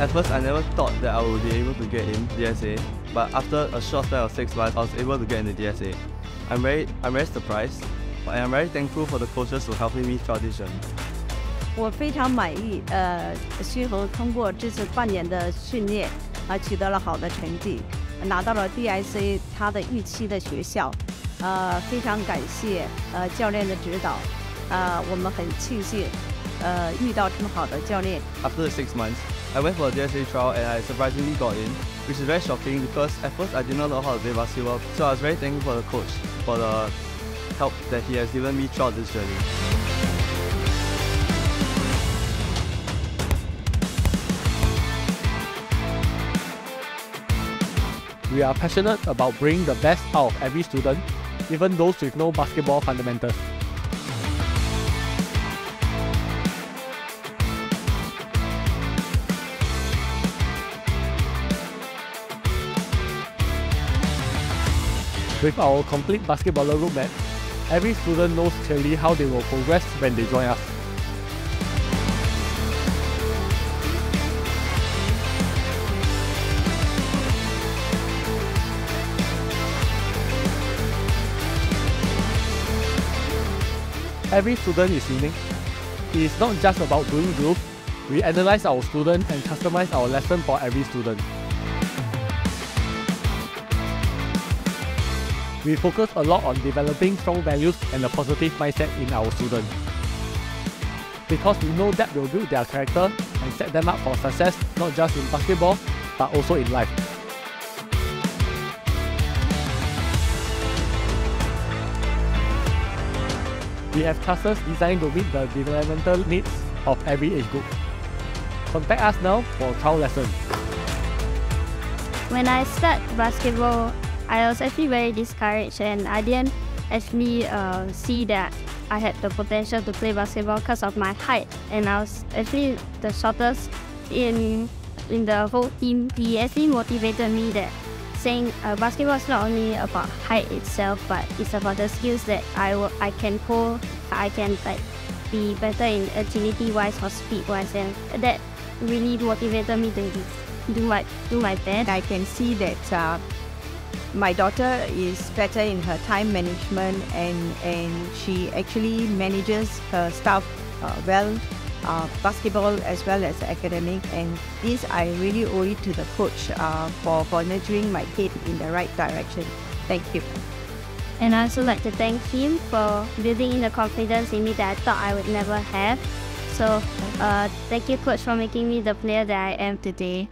At first, I never thought that I would be able to get in DSA, but after a short span of six months, I was able to get into DSA. I'm very, I'm very surprised, but I'm very thankful for the coaches who helped me throughout this journey. 我非常满意，呃，旭恒通过这次半年的训练，啊，取得了好的成绩，拿到了 DIC 他的预期的学校，呃，非常感谢呃教练的指导，呃，我们很庆幸，呃，遇到这么好的教练。 After the six months, I went for a DSA trial and I surprisingly got in, which is very shocking because at first I did not know how to play basketball, so I was very thankful for the coach for the help that he has given me throughout this journey. We are passionate about bringing the best out of every student, even those with no basketball fundamentals. With our complete basketballer roadmap, every student knows clearly how they will progress when they join us. Every student is unique. It is not just about doing group. We analyze our student and customize our lesson for every student. We focus a lot on developing strong values and a positive mindset in our students. Because we know that will build their character and set them up for success not just in basketball but also in life. We have classes designed to meet the developmental needs of every age group. Contact us now for trial lessons. When I start basketball, I was actually very discouraged and I didn't actually uh, see that I had the potential to play basketball because of my height and I was actually the shortest in in the whole team. He actually motivated me that saying uh, basketball is not only about height itself but it's about the skills that I, I can pull, I can like be better in agility wise or speed wise and that really motivated me to do my do my best. I can see that uh, my daughter is better in her time management and, and she actually manages her stuff uh, well, uh, basketball as well as academic. And this I really owe it to the coach uh, for, for nurturing my kid in the right direction. Thank you. And I also like to thank him for building in the confidence in me that I thought I would never have. So, uh, thank you, coach, for making me the player that I am today.